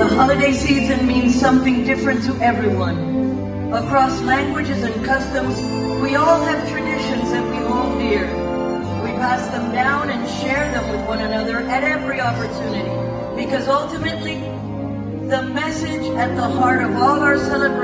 The holiday season means something different to everyone. Across languages and customs, we all have traditions that we hold dear. We pass them down and share them with one another at every opportunity because ultimately, the message at the heart of all our celebrations